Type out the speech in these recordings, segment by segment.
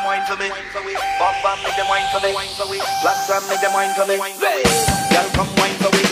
them wine for me. Bop bop, make them wine for me. Black Sam, make them wine for me. Girl, come wine for me.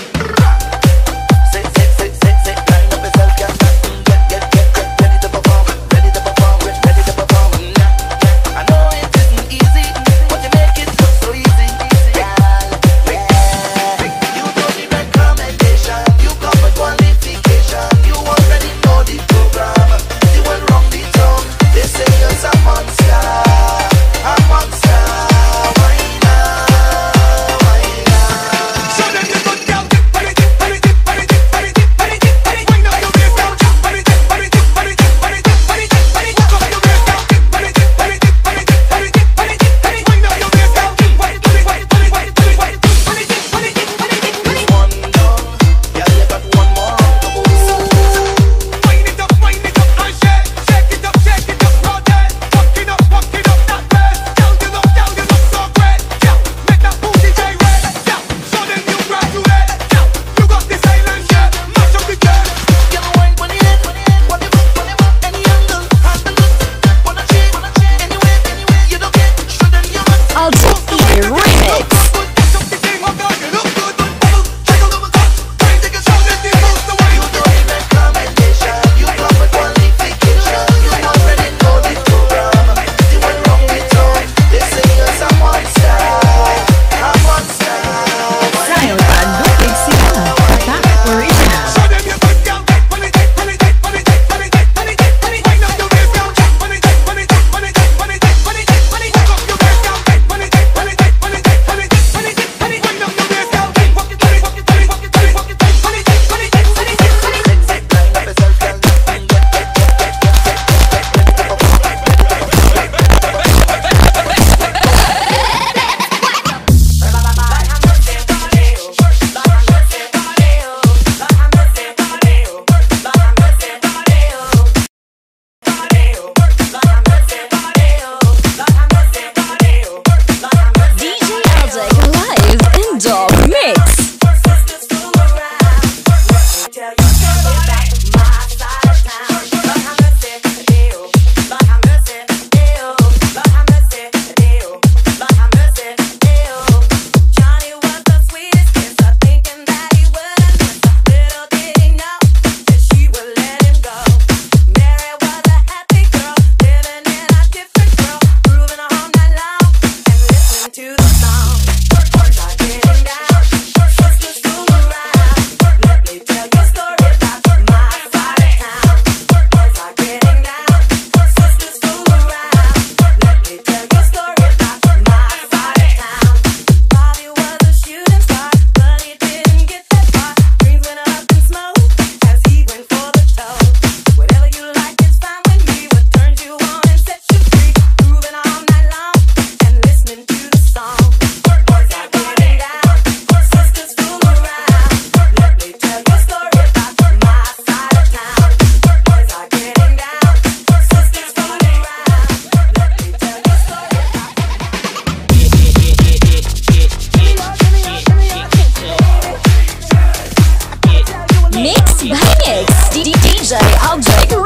I'll take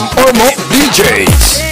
Omo DJs.